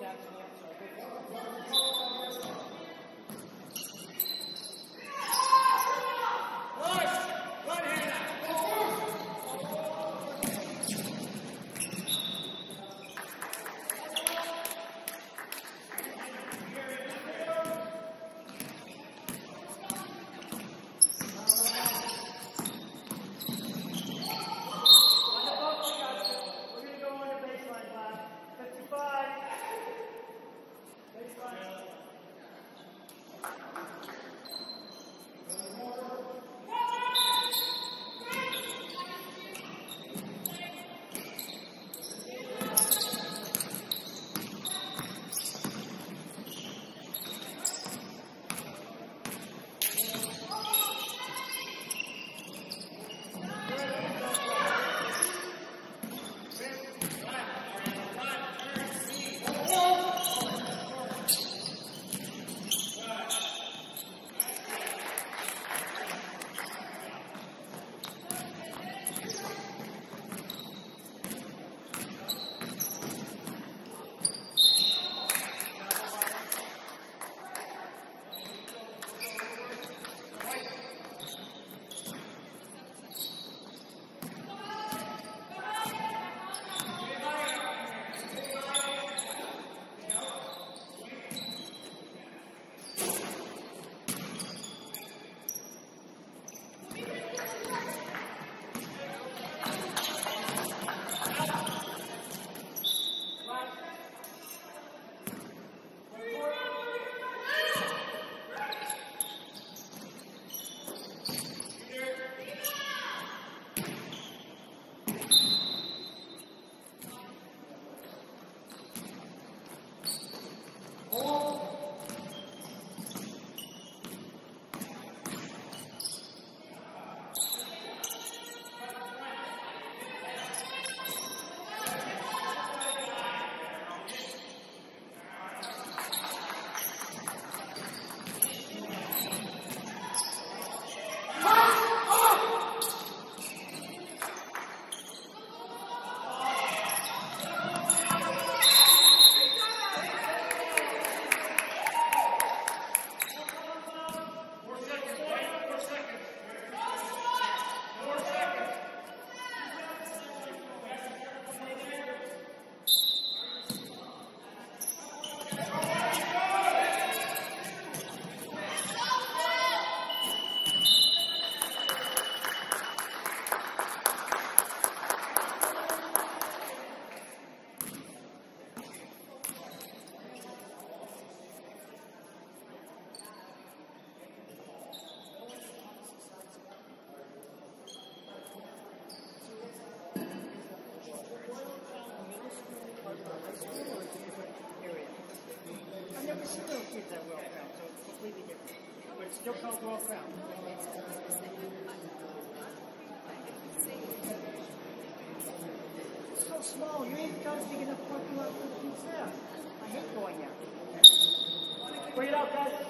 Thank you. Called World Crown. It's so small. You ain't got a big enough parking lot for the pizza. I hate going there. Bring it out, guys.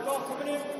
Então, Dr. Communion.